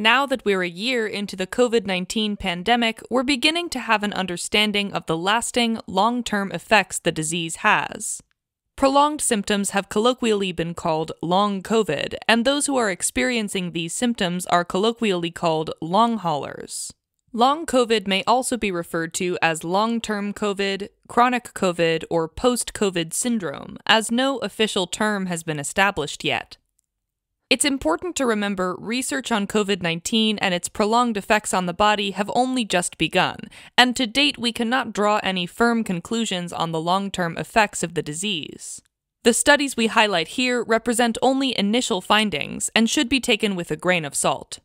Now that we're a year into the COVID 19 pandemic, we're beginning to have an understanding of the lasting, long term effects the disease has. Prolonged symptoms have colloquially been called long COVID, and those who are experiencing these symptoms are colloquially called long haulers. Long COVID may also be referred to as long term COVID, chronic COVID, or post COVID syndrome, as no official term has been established yet. It's important to remember research on COVID 19 and its prolonged effects on the body have only just begun, and to date we cannot draw any firm conclusions on the long term effects of the disease. The studies we highlight here represent only initial findings and should be taken with a grain of salt.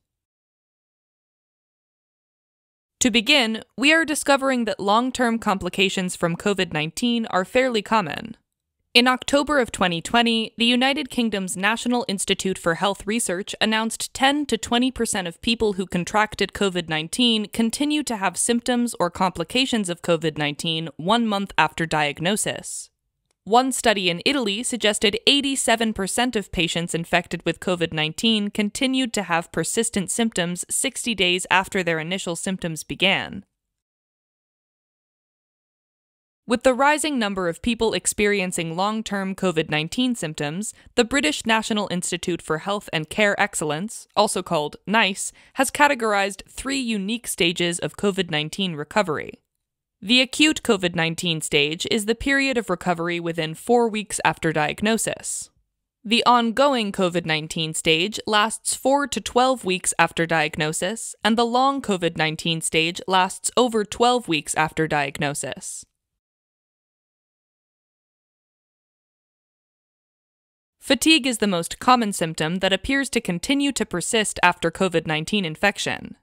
To begin, we are discovering that long term complications from COVID 19 are fairly common. In October of 2020, the United Kingdom's National Institute for Health Research announced 10 to 20 percent of people who contracted COVID 19 continue to have symptoms or complications of COVID 19 one month after diagnosis. One study in Italy suggested 87% of patients infected with COVID 19 continued to have persistent symptoms 60 days after their initial symptoms began. With the rising number of people experiencing long term COVID 19 symptoms, the British National Institute for Health and Care Excellence, also called NICE, has categorized three unique stages of COVID 19 recovery. The acute COVID 19 stage is the period of recovery within four weeks after diagnosis. The ongoing COVID 19 stage lasts 4 to 12 weeks after diagnosis, and the long COVID 19 stage lasts over 12 weeks after diagnosis. Fatigue is the most common symptom that appears to continue to persist after COVID 19 infection.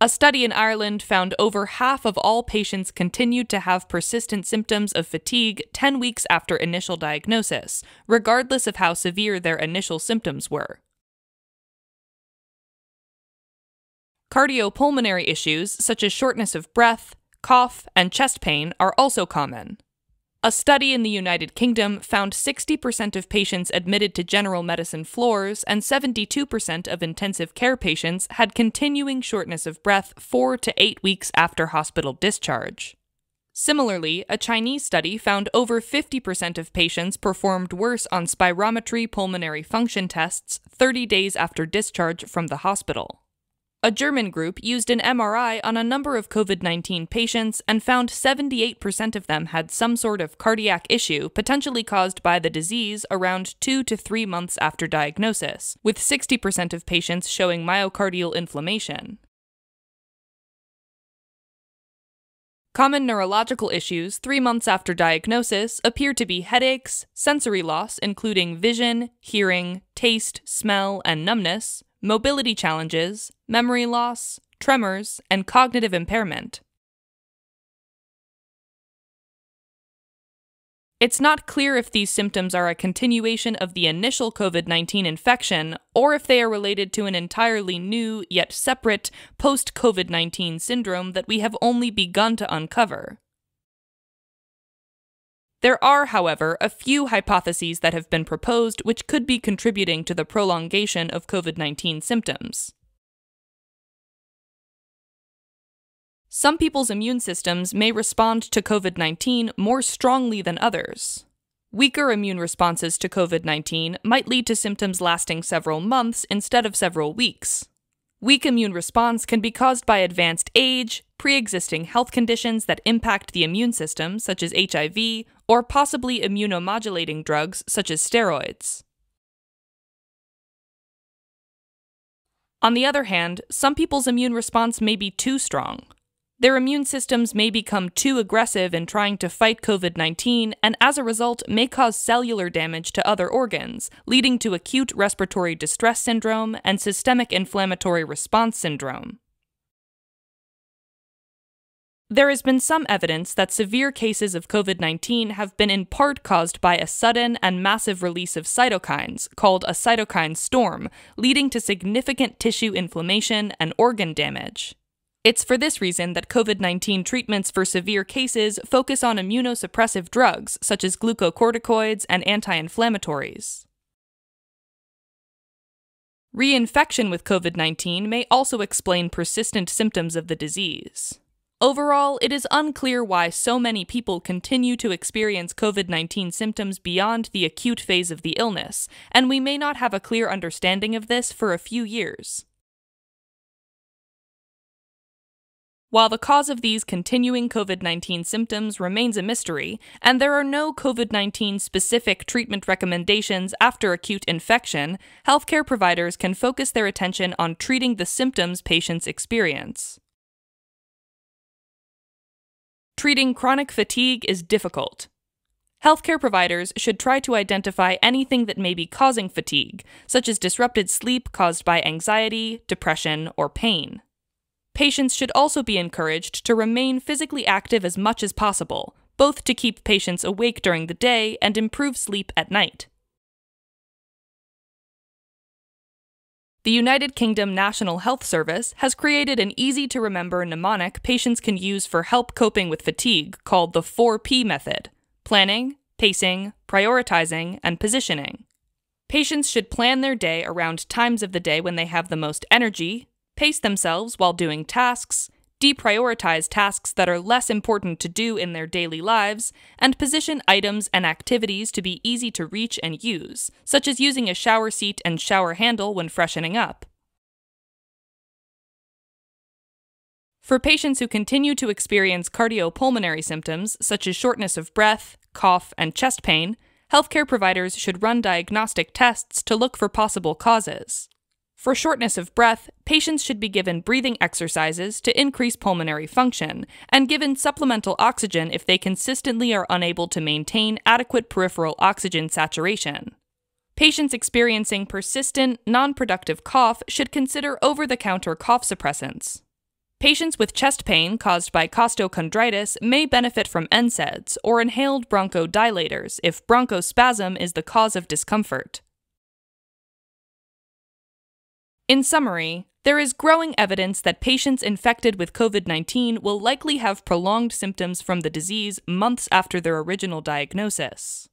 A study in Ireland found over half of all patients continued to have persistent symptoms of fatigue 10 weeks after initial diagnosis, regardless of how severe their initial symptoms were. Cardiopulmonary issues, such as shortness of breath, cough, and chest pain, are also common. A study in the United Kingdom found 60% of patients admitted to general medicine floors and 72% of intensive care patients had continuing shortness of breath 4 to 8 weeks after hospital discharge. Similarly, a Chinese study found over 50% of patients performed worse on spirometry pulmonary function tests 30 days after discharge from the hospital. A German group used an MRI on a number of COVID 19 patients and found 78% of them had some sort of cardiac issue potentially caused by the disease around two to three months after diagnosis, with 60% of patients showing myocardial inflammation. Common neurological issues three months after diagnosis appear to be headaches, sensory loss, including vision, hearing, taste, smell, and numbness, mobility challenges, memory loss, tremors, and cognitive impairment. It's not clear if these symptoms are a continuation of the initial COVID 19 infection or if they are related to an entirely new, yet separate, post COVID 19 syndrome that we have only begun to uncover. There are, however, a few hypotheses that have been proposed which could be contributing to the prolongation of COVID 19 symptoms. Some people's immune systems may respond to COVID 19 more strongly than others. Weaker immune responses to COVID 19 might lead to symptoms lasting several months instead of several weeks. Weak immune response can be caused by advanced age, pre existing health conditions that impact the immune system, such as HIV, or possibly immunomodulating drugs, such as steroids. On the other hand, some people's immune response may be too strong. Their immune systems may become too aggressive in trying to fight COVID 19 and as a result may cause cellular damage to other organs, leading to acute respiratory distress syndrome and systemic inflammatory response syndrome. There has been some evidence that severe cases of COVID 19 have been in part caused by a sudden and massive release of cytokines, called a cytokine storm, leading to significant tissue inflammation and organ damage. It's for this reason that COVID 19 treatments for severe cases focus on immunosuppressive drugs such as glucocorticoids and anti inflammatories. Reinfection with COVID 19 may also explain persistent symptoms of the disease. Overall, it is unclear why so many people continue to experience COVID 19 symptoms beyond the acute phase of the illness, and we may not have a clear understanding of this for a few years. While the cause of these continuing COVID 19 symptoms remains a mystery, and there are no COVID 19 specific treatment recommendations after acute infection, healthcare providers can focus their attention on treating the symptoms patients experience. Treating chronic fatigue is difficult. Healthcare providers should try to identify anything that may be causing fatigue, such as disrupted sleep caused by anxiety, depression, or pain. Patients should also be encouraged to remain physically active as much as possible, both to keep patients awake during the day and improve sleep at night. The United Kingdom National Health Service has created an easy to remember mnemonic patients can use for help coping with fatigue called the 4P method planning, pacing, prioritizing, and positioning. Patients should plan their day around times of the day when they have the most energy, pace themselves while doing tasks, deprioritize tasks that are less important to do in their daily lives, and position items and activities to be easy to reach and use, such as using a shower seat and shower handle when freshening up. For patients who continue to experience cardiopulmonary symptoms, such as shortness of breath, cough, and chest pain, healthcare providers should run diagnostic tests to look for possible causes. For shortness of breath, patients should be given breathing exercises to increase pulmonary function and given supplemental oxygen if they consistently are unable to maintain adequate peripheral oxygen saturation. Patients experiencing persistent, non productive cough should consider over the counter cough suppressants. Patients with chest pain caused by costochondritis may benefit from NSAIDs or inhaled bronchodilators if bronchospasm is the cause of discomfort. In summary, there is growing evidence that patients infected with COVID 19 will likely have prolonged symptoms from the disease months after their original diagnosis.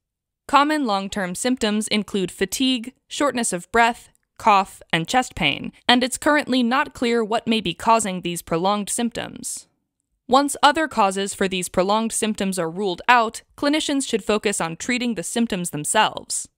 Common long term symptoms include fatigue, shortness of breath, cough, and chest pain, and it's currently not clear what may be causing these prolonged symptoms. Once other causes for these prolonged symptoms are ruled out, clinicians should focus on treating the symptoms themselves.